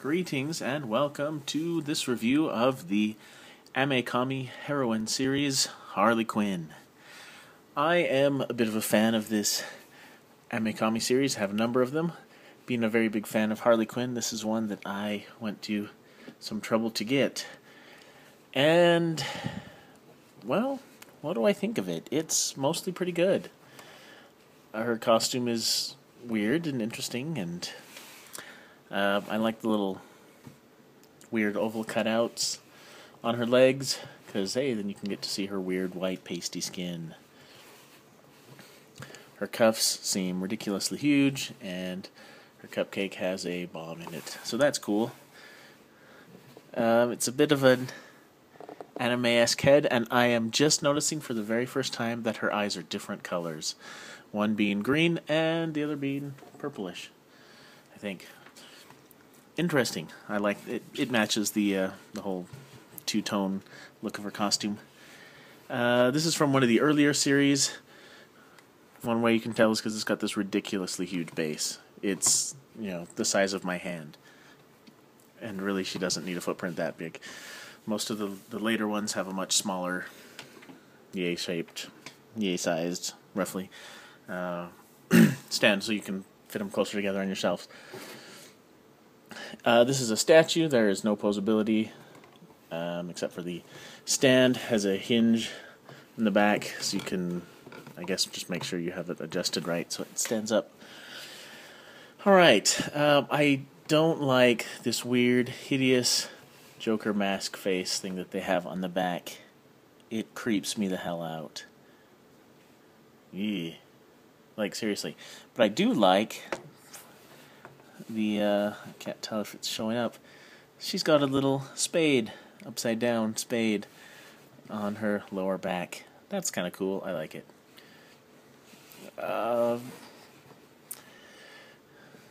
Greetings and welcome to this review of the Ame-Comi Heroine series, Harley Quinn. I am a bit of a fan of this Ame-Comi series, I have a number of them. Being a very big fan of Harley Quinn, this is one that I went to some trouble to get. And, well, what do I think of it? It's mostly pretty good. Her costume is weird and interesting and uh, I like the little weird oval cutouts on her legs because, hey, then you can get to see her weird white pasty skin. Her cuffs seem ridiculously huge, and her cupcake has a bomb in it, so that's cool. Um, it's a bit of an anime esque head, and I am just noticing for the very first time that her eyes are different colors. One being green, and the other being purplish, I think interesting. I like it. It matches the uh, the whole two tone look of her costume. Uh, this is from one of the earlier series. One way you can tell is because it's got this ridiculously huge base. It's you know the size of my hand, and really she doesn't need a footprint that big. Most of the the later ones have a much smaller, yay shaped, yay sized, roughly, uh, stand so you can fit them closer together on your shelves. Uh, this is a statue. There is no posability, um, except for the stand has a hinge in the back, so you can, I guess, just make sure you have it adjusted right so it stands up. All right. Um, I don't like this weird, hideous Joker mask face thing that they have on the back. It creeps me the hell out. Yeah. Like, seriously. But I do like the uh, I can't tell if it's showing up. She's got a little spade, upside down spade, on her lower back. That's kind of cool. I like it. Uh,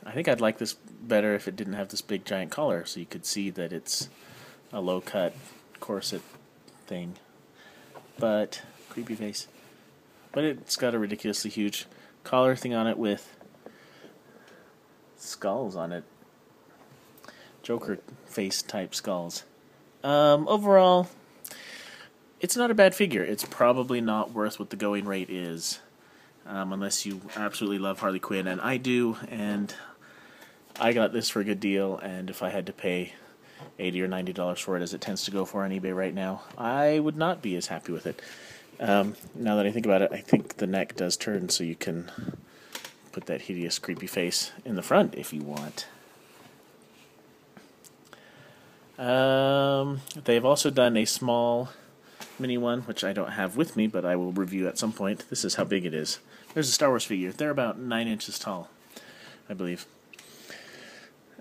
I think I'd like this better if it didn't have this big giant collar, so you could see that it's a low cut corset thing. But creepy face. But it's got a ridiculously huge collar thing on it with skulls on it. Joker face type skulls. Um, overall, it's not a bad figure. It's probably not worth what the going rate is, um, unless you absolutely love Harley Quinn, and I do. And I got this for a good deal. And if I had to pay eighty or ninety dollars for it, as it tends to go for on eBay right now, I would not be as happy with it. Um, now that I think about it, I think the neck does turn, so you can put that hideous, creepy face in the front if you want. Um, they've also done a small mini one, which I don't have with me, but I will review at some point. This is how big it is. There's a Star Wars figure. They're about nine inches tall, I believe.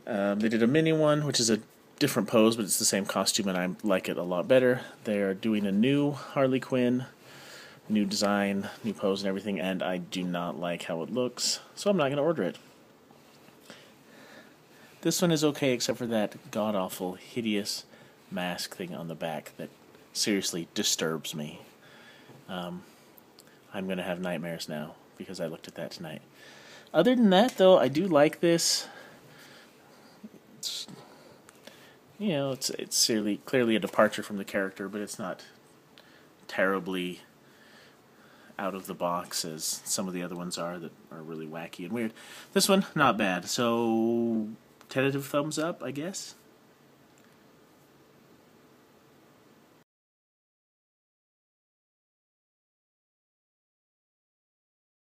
Um, they did a mini one, which is a different pose, but it's the same costume, and I like it a lot better. They are doing a new Harley Quinn new design, new pose and everything, and I do not like how it looks, so I'm not going to order it. This one is okay except for that god awful, hideous mask thing on the back that seriously disturbs me. Um, I'm going to have nightmares now because I looked at that tonight. Other than that, though, I do like this. It's, you know, it's it's clearly clearly a departure from the character, but it's not terribly out of the box as some of the other ones are that are really wacky and weird. This one, not bad. So, tentative thumbs up, I guess.